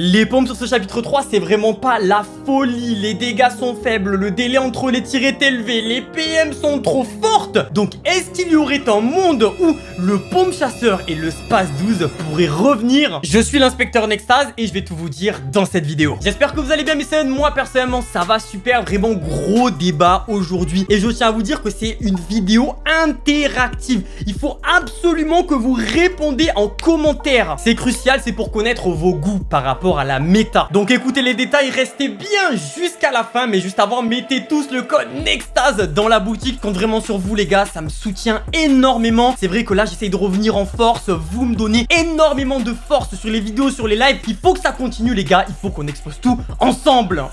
Les pompes sur ce chapitre 3, c'est vraiment pas la folie. Les dégâts sont faibles, le délai entre les tirs est élevé, les PM sont trop fortes. Donc, est-ce qu'il y aurait un monde où le pompe chasseur et le Space 12 pourraient revenir? Je suis l'inspecteur Nextase et je vais tout vous dire dans cette vidéo. J'espère que vous allez bien, mes sœurs. Moi, personnellement, ça va super. Vraiment gros débat aujourd'hui. Et je tiens à vous dire que c'est une vidéo interactive. Il faut absolument que vous répondez en commentaire. C'est crucial, c'est pour connaître vos goûts par rapport à la méta. Donc écoutez les détails, restez bien jusqu'à la fin. Mais juste avant, mettez tous le code NEXTASE dans la boutique. Compte vraiment sur vous les gars, ça me soutient énormément. C'est vrai que là, j'essaye de revenir en force. Vous me donnez énormément de force sur les vidéos, sur les lives. Il faut que ça continue les gars, il faut qu'on expose tout ensemble.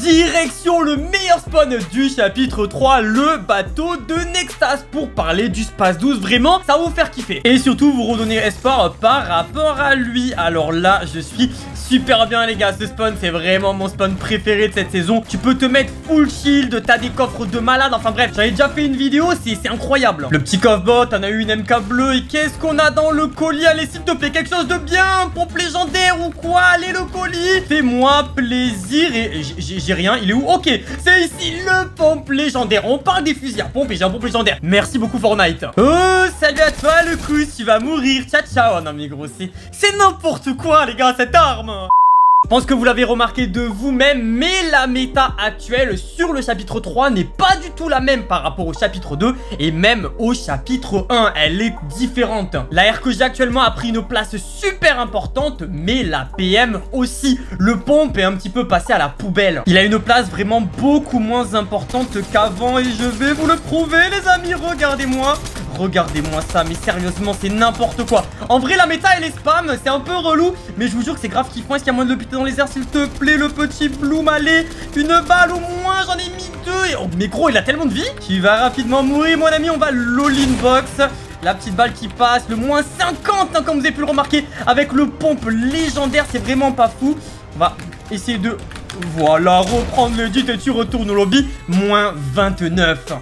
Direction le meilleur spawn du chapitre 3, le bateau de Nextas pour parler du Space 12. Vraiment, ça va vous faire kiffer. Et surtout, vous redonner espoir par rapport à lui. Alors là, je suis super bien les gars. Ce spawn c'est vraiment mon spawn préféré de cette saison. Tu peux te mettre full shield, t'as des coffres de malade. Enfin bref, j'avais déjà fait une vidéo, c'est incroyable. Le petit coffre t'en as eu une MK bleue. Et qu'est-ce qu'on a dans le colis? Allez s'il te plaît, quelque chose de bien Pompe légendaire ou quoi? Allez le colis. Fais-moi plaisir. Et j'ai rien, il est où Ok, c'est ici le pompe légendaire. On parle des fusils à pompe et j'ai un pompe légendaire. Merci beaucoup Fortnite. Oh, salut à toi le coup, tu vas mourir. Ciao ciao. Oh, Non mais gros, c'est n'importe quoi les gars, cette arme je pense que vous l'avez remarqué de vous-même, mais la méta actuelle sur le chapitre 3 n'est pas du tout la même par rapport au chapitre 2 et même au chapitre 1. Elle est différente. La R que j'ai actuellement a pris une place super importante, mais la PM aussi. Le pompe est un petit peu passé à la poubelle. Il a une place vraiment beaucoup moins importante qu'avant et je vais vous le prouver les amis, regardez-moi. Regardez-moi ça, mais sérieusement, c'est n'importe quoi. En vrai, la méta, elle est spam, c'est un peu relou, mais je vous jure que c'est grave kiffant. Est-ce qu'il y a moins de le dans les airs, s'il te plaît, le petit Bloom, allez Une balle au moins, j'en ai mis deux. Oh, mais gros, il a tellement de vie qu'il va rapidement mourir, mon ami. On va l'all-in box. La petite balle qui passe, le moins 50, hein, comme vous avez pu le remarquer, avec le pompe légendaire, c'est vraiment pas fou. On va essayer de, voilà, reprendre le dit et tu retournes au lobby. Moins 29.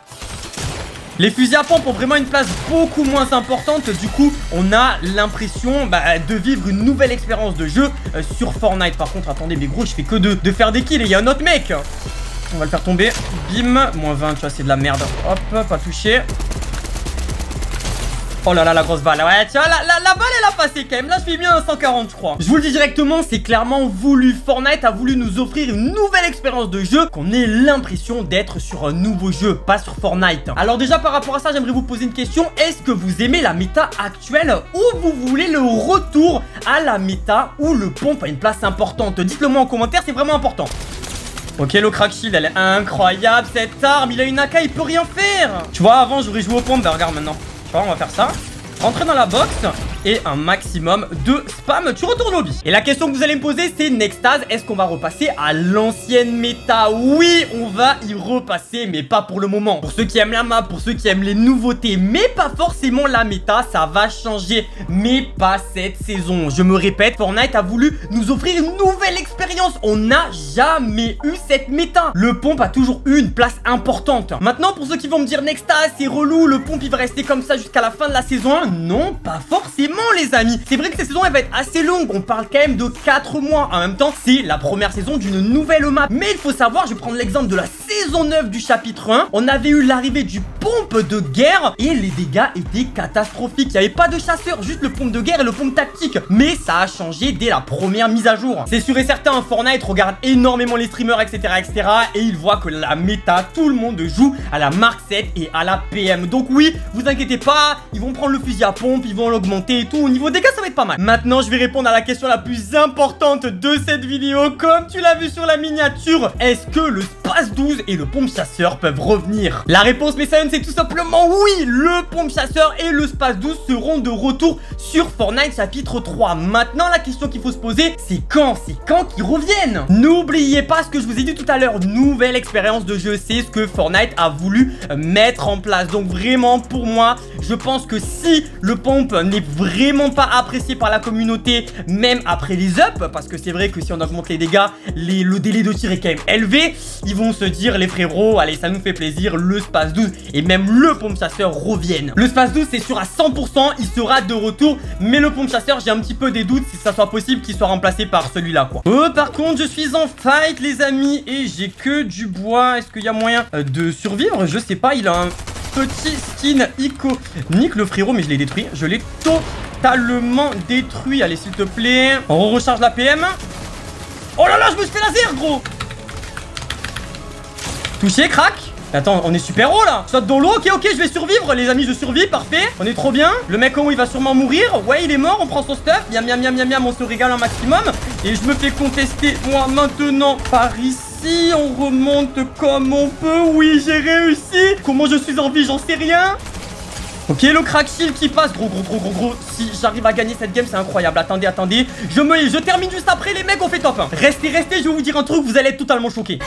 Les fusils à pompe ont vraiment une place beaucoup moins importante. Du coup, on a l'impression bah, de vivre une nouvelle expérience de jeu euh, sur Fortnite. Par contre, attendez, mais gros, je fais que de, de faire des kills. Et il y a un autre mec. On va le faire tomber. Bim. Moins 20, tu vois, c'est de la merde. Hop, pas touché. Oh là là, la grosse balle. Ouais, tu vois, la, la, balle, elle a passé quand même. Là, je fais bien un 140, je crois. Je vous le dis directement, c'est clairement voulu. Fortnite a voulu nous offrir une nouvelle expérience de jeu, qu'on ait l'impression d'être sur un nouveau jeu, pas sur Fortnite. Alors déjà, par rapport à ça, j'aimerais vous poser une question. Est-ce que vous aimez la méta actuelle ou vous voulez le retour à la méta où le pompe a une place importante? Dites-le moi en commentaire, c'est vraiment important. Ok, le crack shield, elle est incroyable, cette arme. Il a une AK, il peut rien faire. Tu vois, avant, j'aurais joué au pompe. Ben, regarde maintenant on va faire ça. Rentrer dans la box et un maximum de spam. Tu retournes au lobby. Et la question que vous allez me poser, c'est Nextase, est-ce qu'on va repasser à l'ancienne méta? Oui, on va y repasser, mais pas pour le moment. Pour ceux qui aiment la map, pour ceux qui aiment les nouveautés, mais pas forcément la méta, ça va changer. Mais pas cette saison. Je me répète, Fortnite a voulu nous offrir une nouvelle expérience. On n'a jamais eu cette méta. Le pompe a toujours eu une place importante. Maintenant, pour ceux qui vont me dire Nextase, c'est relou, le pompe il va rester comme ça jusqu'à la fin de la saison 1. Non, pas forcément les amis C'est vrai que cette saison elle va être assez longue. On parle quand même de 4 mois. En même temps c'est la première saison d'une nouvelle map. Mais il faut savoir, je vais prendre l'exemple de la saison 9 du chapitre 1 On avait eu l'arrivée du pompe de guerre Et les dégâts étaient catastrophiques. Il n'y avait pas de chasseur, juste le pompe de guerre et le pompe tactique. Mais ça a changé dès la première mise à jour. C'est sûr et certain, Fortnite regarde énormément les streamers etc etc Et il voit que la méta, tout le monde joue à la Mark 7 et à la PM Donc oui, vous inquiétez pas, ils vont prendre le fusil à pompe, ils vont l'augmenter et tout. Au niveau dégâts, ça va être pas mal. Maintenant, je vais répondre à la question la plus importante de cette vidéo. Comme tu l'as vu sur la miniature, est-ce que le Space 12 et le pompe chasseur peuvent revenir? La réponse, mes c'est tout simplement oui. Le pompe chasseur et le Space 12 seront de retour sur Fortnite chapitre 3. Maintenant, la question qu'il faut se poser, c'est quand C'est quand qu'ils reviennent? N'oubliez pas ce que je vous ai dit tout à l'heure. Nouvelle expérience de jeu, c'est ce que Fortnite a voulu mettre en place. Donc vraiment, pour moi, Je pense que si le pompe n'est vraiment pas apprécié par la communauté, même après les ups, parce que c'est vrai que si on augmente les dégâts, le délai de tir est quand même élevé, ils vont se dire, les frérots, allez, ça nous fait plaisir, le Space 12 et même le pompe chasseur reviennent. Le Space 12, c'est sûr à 100%, il sera de retour, mais le pompe chasseur, j'ai un petit peu des doutes si ça soit possible qu'il soit remplacé par celui-là, quoi. Oh, par contre, je suis en fight, les amis, et j'ai que du bois. Est-ce qu'il y a moyen euh, de survivre? Je sais pas, il a un petit skin iconique, le frérot, mais je l'ai détruit. Je l'ai totalement détruit. Allez, s'il te plaît. On recharge la PM. Oh là là, je me suis fait laser, gros. Touché, crack Attends, on est super haut là. Saute dans l'eau, ok ok je vais survivre. Les amis je survis, parfait. On est trop bien. Le mec en haut il va sûrement mourir. Ouais il est mort, on prend son stuff. Miam miam miam miam miam on se régale un maximum. Et je me fais contester moi maintenant par ici On remonte comme on peut Oui j'ai réussi Comment je suis en vie j'en sais rien Ok, le crack shield qui passe. Gros, gros, gros, gros, gros. Si j'arrive à gagner cette game, c'est incroyable. Attendez, attendez. Je me, je termine juste après, les mecs, on fait top 1. Restez, restez, je vais vous dire un truc, vous allez être totalement choqués.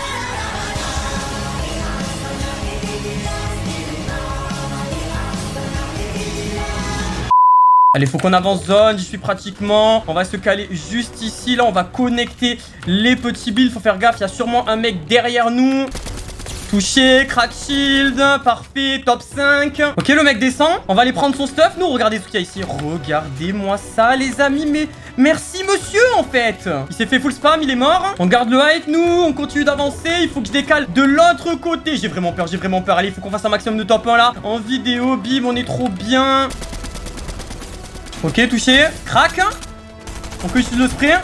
Allez, faut qu'on avance zone, j'y suis pratiquement. On va se caler juste ici. Là, on va connecter les petits builds. Faut faire gaffe, il y a sûrement un mec derrière nous. Touché, crack shield, parfait, top 5 Ok, le mec descend, on va aller prendre son stuff. Nous, regardez ce qu'il y a ici. Regardez-moi ça, les amis, mais merci monsieur, en fait. Il s'est fait full spam, il est mort. On garde le hype, nous, on continue d'avancer. Il faut que je décale de l'autre côté. J'ai vraiment peur, j'ai vraiment peur. Allez, il faut qu'on fasse un maximum de top 1 là. En vidéo, bim, on est trop bien Ok, touché. Crac. On peut utiliser le spray.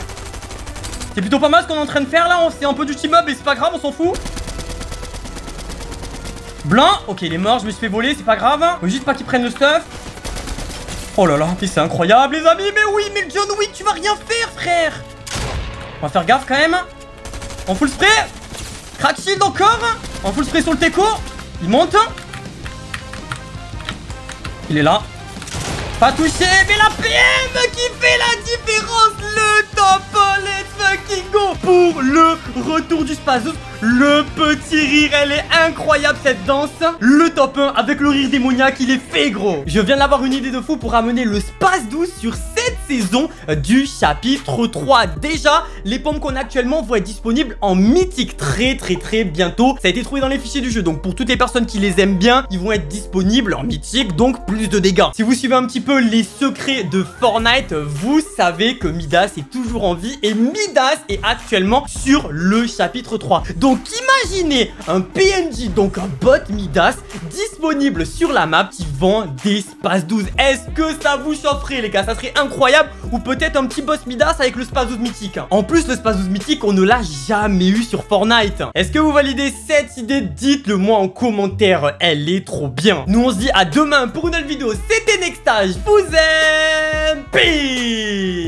C'est plutôt pas mal ce qu'on est en train de faire là. C'est un peu du team up, mais c'est pas grave, on s'en fout. Blanc. Ok, il est mort. Je me suis fait voler, c'est pas grave. Faut juste pas qu'il prenne le stuff. Oh là là, c'est incroyable, les amis. Mais oui, mais John Wick, tu vas rien faire, frère. On va faire gaffe quand même. En full spray. Crack shield encore. En full spray sur le teco. Il monte. Il est là. Pas touché, mais la PM qui fait la différence. Le top, let's fucking go. Pour le retour du Spazos le petit rire, elle est incroyable cette danse. Le top 1 avec le rire démoniaque, il est fait gros. Je viens d'avoir une idée de fou pour amener le Space 12 sur saison du chapitre 3 Déjà, les pompes qu'on a actuellement vont être disponibles en mythique très très très bientôt. Ça a été trouvé dans les fichiers du jeu, donc pour toutes les personnes qui les aiment bien, ils vont être disponibles en mythique, donc plus de dégâts. Si vous suivez un petit peu les secrets de Fortnite, vous savez que Midas est toujours en vie. Et Midas est actuellement sur le chapitre 3 donc imaginez un PNJ, donc un bot Midas, disponible sur la map qui vend des Space 12. Est-ce que ça vous chaufferait les gars? Ça serait incroyable Ou peut-être un petit boss Midas avec le 12 mythique. En plus le 12 mythique on ne l'a jamais eu sur Fortnite. Est-ce que vous validez cette idée? Dites-le moi en commentaire, elle est trop bien. Nous on se dit à demain pour une nouvelle vidéo. C'était Nextage, vous aime, peace